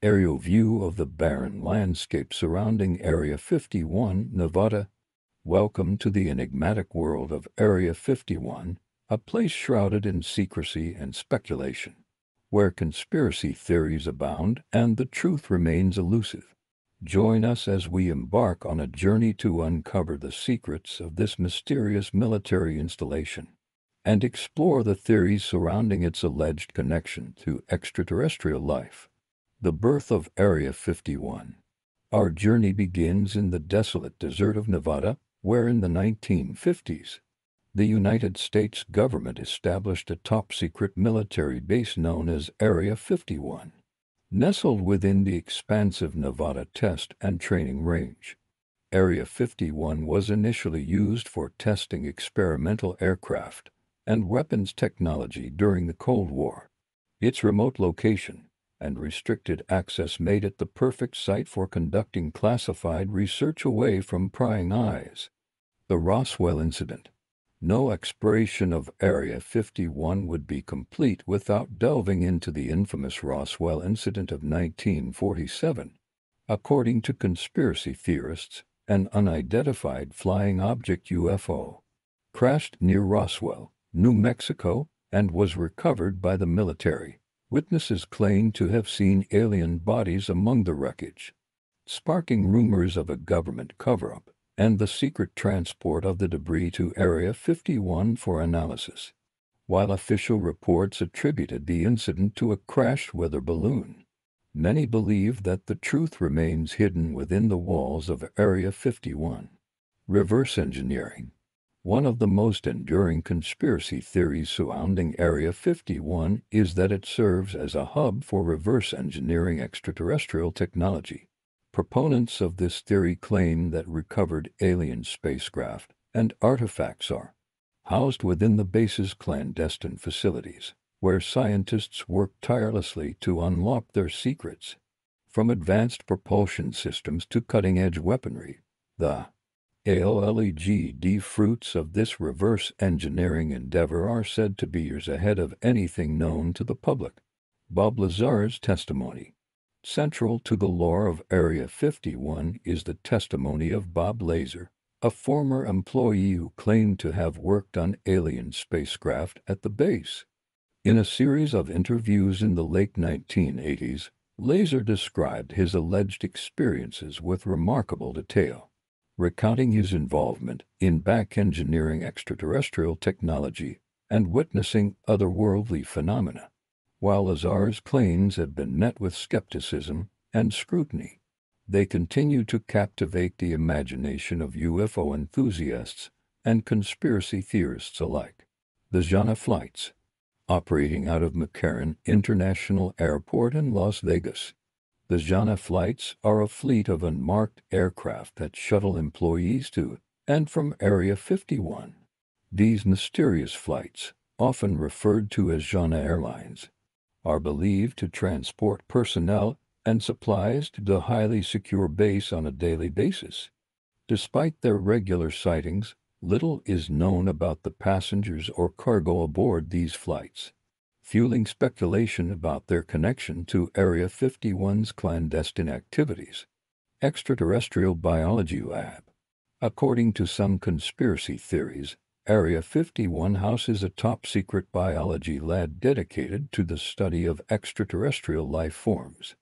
Aerial view of the barren landscape surrounding Area 51, Nevada. Welcome to the enigmatic world of Area 51, a place shrouded in secrecy and speculation, where conspiracy theories abound and the truth remains elusive. Join us as we embark on a journey to uncover the secrets of this mysterious military installation and explore the theories surrounding its alleged connection to extraterrestrial life. The birth of Area 51. Our journey begins in the desolate desert of Nevada, where in the 1950s, the United States government established a top-secret military base known as Area 51, nestled within the expansive Nevada Test and Training Range. Area 51 was initially used for testing experimental aircraft and weapons technology during the Cold War. Its remote location and restricted access made it the perfect site for conducting classified research away from prying eyes. The Roswell Incident No exploration of Area 51 would be complete without delving into the infamous Roswell Incident of 1947. According to conspiracy theorists, an unidentified flying object UFO crashed near Roswell, New Mexico, and was recovered by the military. Witnesses claim to have seen alien bodies among the wreckage, sparking rumors of a government cover-up and the secret transport of the debris to Area 51 for analysis. While official reports attributed the incident to a crashed weather balloon, many believe that the truth remains hidden within the walls of Area 51. Reverse engineering one of the most enduring conspiracy theories surrounding Area 51 is that it serves as a hub for reverse engineering extraterrestrial technology. Proponents of this theory claim that recovered alien spacecraft and artifacts are housed within the base's clandestine facilities, where scientists work tirelessly to unlock their secrets. From advanced propulsion systems to cutting-edge weaponry, the AOLEGD fruits of this reverse engineering endeavor are said to be years ahead of anything known to the public. Bob Lazar's testimony. Central to the lore of Area 51 is the testimony of Bob Lazar, a former employee who claimed to have worked on alien spacecraft at the base. In a series of interviews in the late 1980s, Lazar described his alleged experiences with remarkable detail recounting his involvement in back engineering extraterrestrial technology and witnessing otherworldly phenomena. While Lazar's claims have been met with skepticism and scrutiny, they continue to captivate the imagination of UFO enthusiasts and conspiracy theorists alike. The Janet flights, operating out of McCarran International Airport in Las Vegas, the Janet flights are a fleet of unmarked aircraft that shuttle employees to and from Area 51. These mysterious flights, often referred to as Janet Airlines, are believed to transport personnel and supplies to the highly secure base on a daily basis. Despite their regular sightings, little is known about the passengers or cargo aboard these flights fueling speculation about their connection to Area 51's clandestine activities. Extraterrestrial Biology Lab. According to some conspiracy theories, Area 51 houses a top-secret biology lab dedicated to the study of extraterrestrial life forms.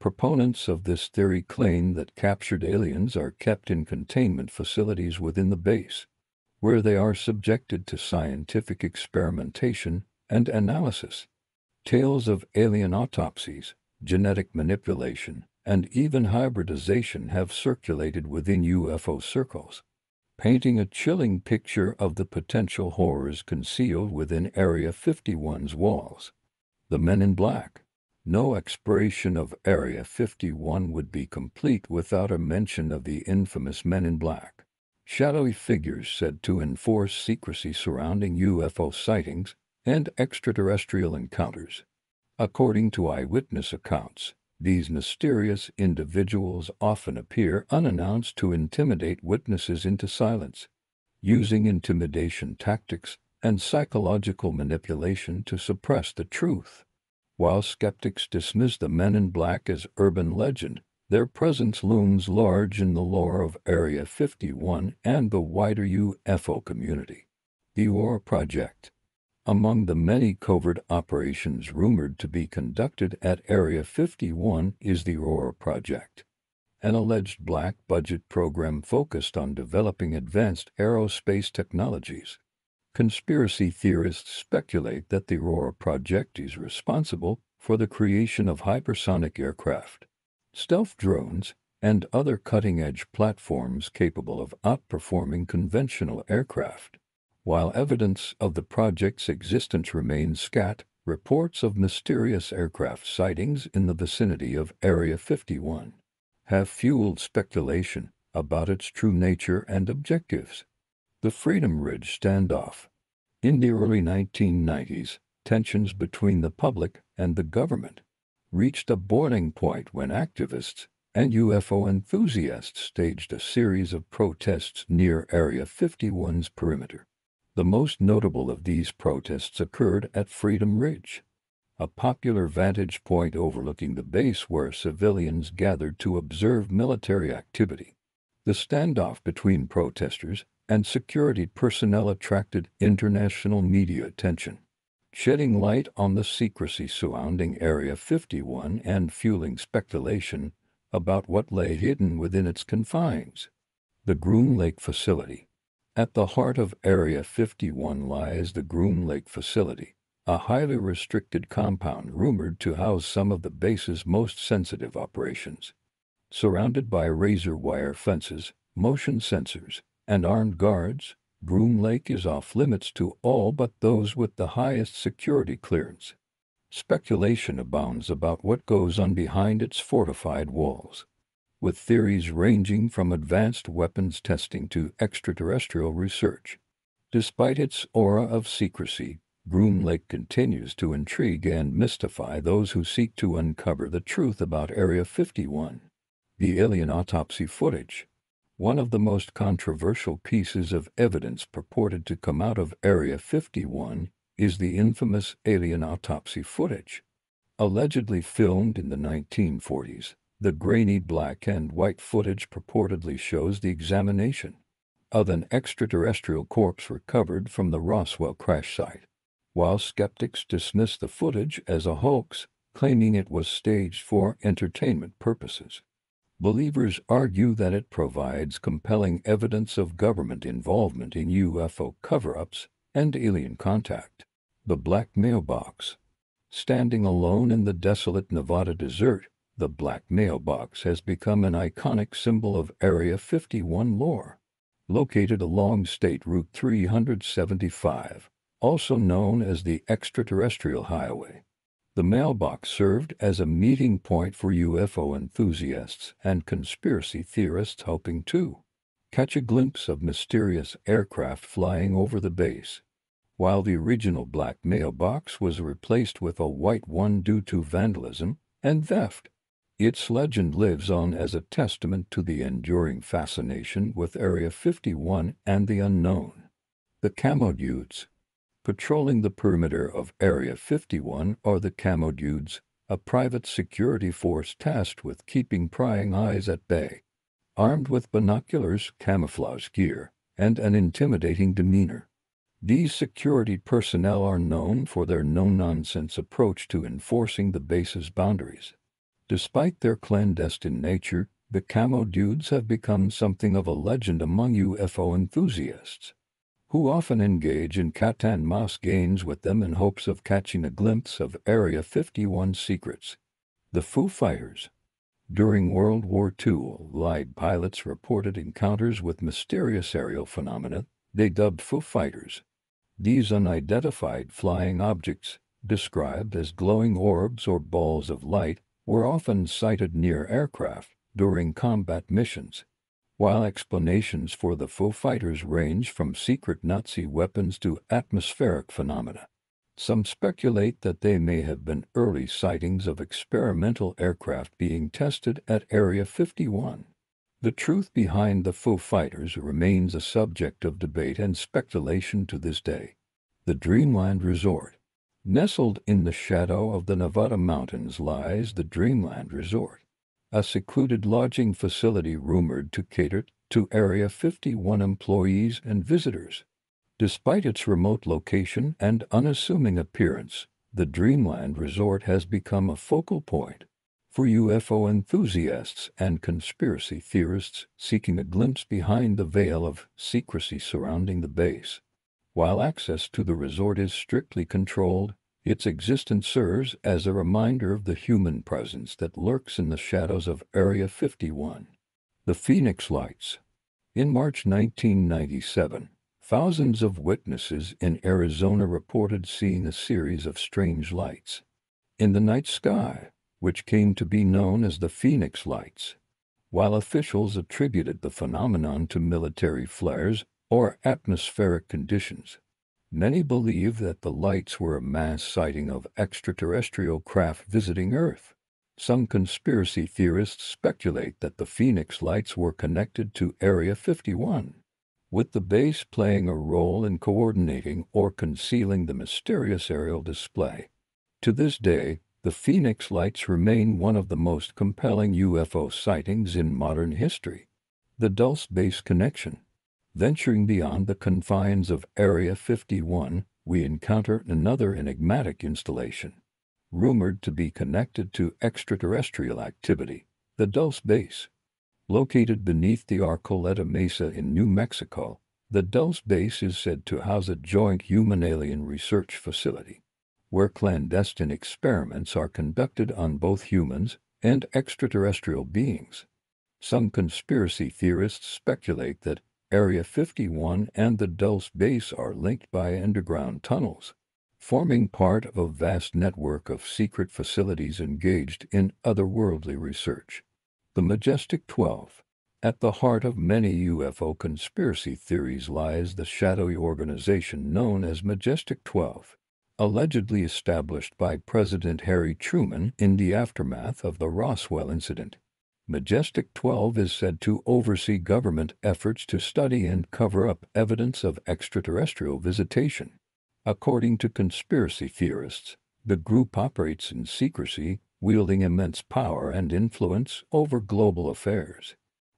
Proponents of this theory claim that captured aliens are kept in containment facilities within the base, where they are subjected to scientific experimentation and analysis. Tales of alien autopsies, genetic manipulation, and even hybridization have circulated within UFO circles, painting a chilling picture of the potential horrors concealed within Area 51's walls. The Men in Black. No exploration of Area 51 would be complete without a mention of the infamous Men in Black. Shadowy figures said to enforce secrecy surrounding UFO sightings and extraterrestrial encounters. According to eyewitness accounts, these mysterious individuals often appear unannounced to intimidate witnesses into silence, using intimidation tactics and psychological manipulation to suppress the truth. While skeptics dismiss the men in black as urban legend, their presence looms large in the lore of Area 51 and the wider UFO community. The Aurora Project. Among the many covert operations rumored to be conducted at Area 51 is the Aurora Project, an alleged black budget program focused on developing advanced aerospace technologies. Conspiracy theorists speculate that the Aurora Project is responsible for the creation of hypersonic aircraft stealth drones, and other cutting-edge platforms capable of outperforming conventional aircraft. While evidence of the project's existence remains scant, reports of mysterious aircraft sightings in the vicinity of Area 51 have fueled speculation about its true nature and objectives. The Freedom Ridge standoff. In the early 1990s, tensions between the public and the government reached a boiling point when activists and UFO enthusiasts staged a series of protests near Area 51's perimeter. The most notable of these protests occurred at Freedom Ridge, a popular vantage point overlooking the base where civilians gathered to observe military activity. The standoff between protesters and security personnel attracted international media attention shedding light on the secrecy surrounding Area 51 and fueling speculation about what lay hidden within its confines. The Groom Lake Facility. At the heart of Area 51 lies the Groom Lake Facility, a highly restricted compound rumored to house some of the base's most sensitive operations. Surrounded by razor wire fences, motion sensors, and armed guards, Groom Lake is off limits to all but those with the highest security clearance. Speculation abounds about what goes on behind its fortified walls, with theories ranging from advanced weapons testing to extraterrestrial research. Despite its aura of secrecy, Groom Lake continues to intrigue and mystify those who seek to uncover the truth about Area 51. The alien autopsy footage one of the most controversial pieces of evidence purported to come out of Area 51 is the infamous alien autopsy footage. Allegedly filmed in the 1940s, the grainy black and white footage purportedly shows the examination of an extraterrestrial corpse recovered from the Roswell crash site. While skeptics dismiss the footage as a hoax, claiming it was staged for entertainment purposes. Believers argue that it provides compelling evidence of government involvement in UFO cover-ups and alien contact. The Black Mailbox Standing alone in the desolate Nevada desert, the Black Mailbox has become an iconic symbol of Area 51 lore. Located along State Route 375, also known as the Extraterrestrial Highway, the mailbox served as a meeting point for UFO enthusiasts and conspiracy theorists hoping to catch a glimpse of mysterious aircraft flying over the base. While the original black mailbox was replaced with a white one due to vandalism and theft, its legend lives on as a testament to the enduring fascination with Area 51 and the unknown. The Camo Dudes Patrolling the perimeter of Area 51 are the Camo Dudes, a private security force tasked with keeping prying eyes at bay. Armed with binoculars, camouflage gear, and an intimidating demeanor. These security personnel are known for their no-nonsense approach to enforcing the base's boundaries. Despite their clandestine nature, the Camo Dudes have become something of a legend among UFO enthusiasts who often engage in cat and mouse games with them in hopes of catching a glimpse of Area 51 secrets. The Foo Fighters. During World War II, Allied pilots reported encounters with mysterious aerial phenomena they dubbed Foo Fighters. These unidentified flying objects, described as glowing orbs or balls of light, were often sighted near aircraft during combat missions. While explanations for the Foo Fighters range from secret Nazi weapons to atmospheric phenomena, some speculate that they may have been early sightings of experimental aircraft being tested at Area 51. The truth behind the Foo Fighters remains a subject of debate and speculation to this day. The Dreamland Resort Nestled in the shadow of the Nevada mountains lies the Dreamland Resort, a secluded lodging facility rumored to cater to Area 51 employees and visitors. Despite its remote location and unassuming appearance, the Dreamland Resort has become a focal point for UFO enthusiasts and conspiracy theorists seeking a glimpse behind the veil of secrecy surrounding the base. While access to the resort is strictly controlled, its existence serves as a reminder of the human presence that lurks in the shadows of Area 51. The Phoenix Lights. In March 1997, thousands of witnesses in Arizona reported seeing a series of strange lights in the night sky, which came to be known as the Phoenix Lights. While officials attributed the phenomenon to military flares or atmospheric conditions. Many believe that the lights were a mass sighting of extraterrestrial craft visiting Earth. Some conspiracy theorists speculate that the Phoenix lights were connected to Area 51, with the base playing a role in coordinating or concealing the mysterious aerial display. To this day, the Phoenix lights remain one of the most compelling UFO sightings in modern history. The Dulce Base Connection Venturing beyond the confines of Area 51, we encounter another enigmatic installation, rumored to be connected to extraterrestrial activity, the Dulce Base. Located beneath the Archuleta Mesa in New Mexico, the Dulce Base is said to house a joint human-alien research facility, where clandestine experiments are conducted on both humans and extraterrestrial beings. Some conspiracy theorists speculate that Area 51 and the Dulce Base are linked by underground tunnels, forming part of a vast network of secret facilities engaged in otherworldly research. The Majestic 12. At the heart of many UFO conspiracy theories lies the shadowy organization known as Majestic 12, allegedly established by President Harry Truman in the aftermath of the Roswell incident. Majestic 12 is said to oversee government efforts to study and cover up evidence of extraterrestrial visitation. According to conspiracy theorists, the group operates in secrecy, wielding immense power and influence over global affairs.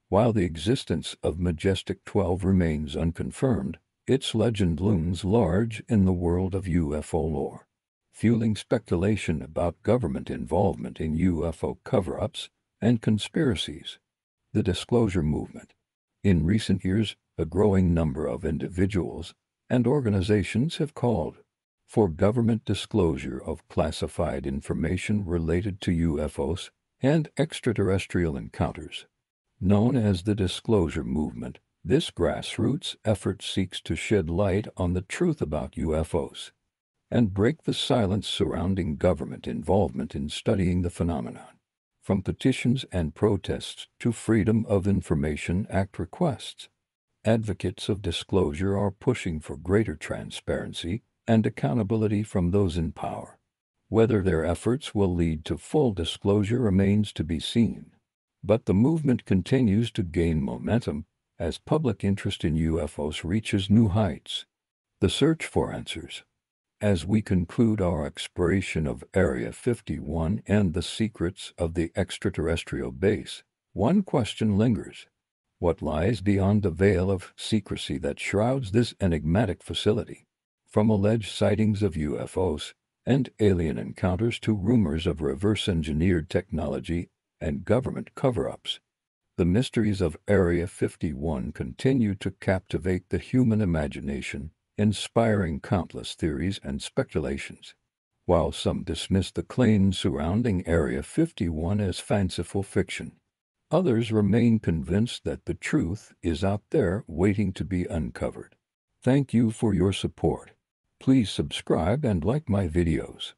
While the existence of Majestic 12 remains unconfirmed, its legend looms large in the world of UFO lore, fueling speculation about government involvement in UFO cover ups and conspiracies. The disclosure movement. In recent years, a growing number of individuals and organizations have called for government disclosure of classified information related to UFOs and extraterrestrial encounters. Known as the Disclosure Movement, this grassroots effort seeks to shed light on the truth about UFOs and break the silence surrounding government involvement in studying the phenomenon from petitions and protests to Freedom of Information Act requests. Advocates of disclosure are pushing for greater transparency and accountability from those in power. Whether their efforts will lead to full disclosure remains to be seen. But the movement continues to gain momentum as public interest in UFOs reaches new heights. The search for answers as we conclude our exploration of Area 51 and the secrets of the extraterrestrial base, one question lingers. What lies beyond the veil of secrecy that shrouds this enigmatic facility? From alleged sightings of UFOs and alien encounters to rumors of reverse engineered technology and government cover ups, the mysteries of Area 51 continue to captivate the human imagination inspiring countless theories and speculations. While some dismiss the claims surrounding Area 51 as fanciful fiction, others remain convinced that the truth is out there waiting to be uncovered. Thank you for your support. Please subscribe and like my videos.